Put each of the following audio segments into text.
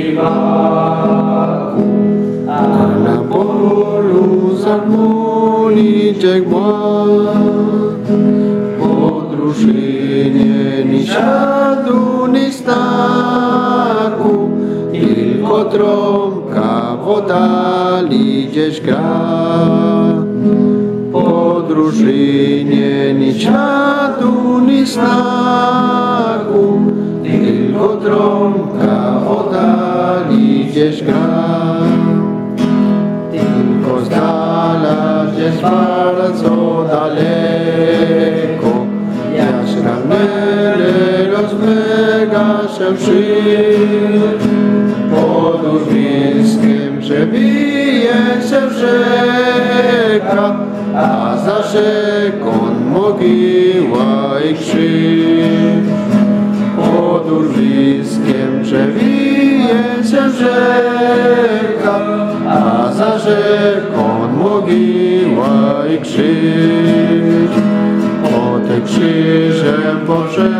privaku Anak ni šadu Tylko trąbka woda lidziesz gra drużynie ni ni znaku, tylko trąbka gdzieś gra. Tylko z dala, gdzieś bardzo daleko, jak szramele rozmyga się szyb. Pod Urwiskiem przebije się rzeka, a za rzeką mogiła i krzyż. Się rzeka, a za rzeką mogiła i krzyż. O te krzyżem Boże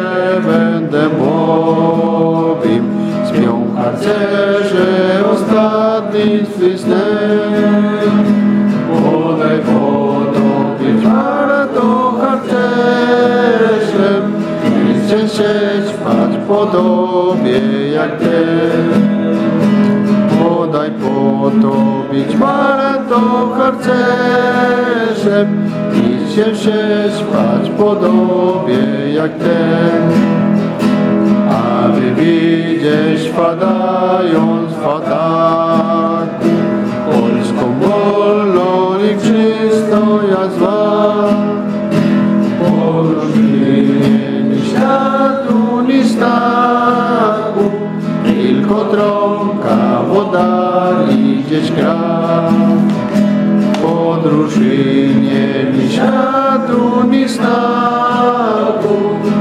będę bowiem, śpią harcerze ostatni swój chcę się spać po tobie jak ten. Podaj potopić warto harcerzem i się spać po tobie jak ten. Aby widzieć padając fataku Polską wolną i czystą jak zła stawu, tylko trąbka wodali gdzieś gra. Podróżynie ni siadu, ni stawu,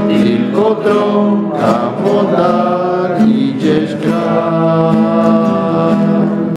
tylko trąbka wodali gdzieś gra.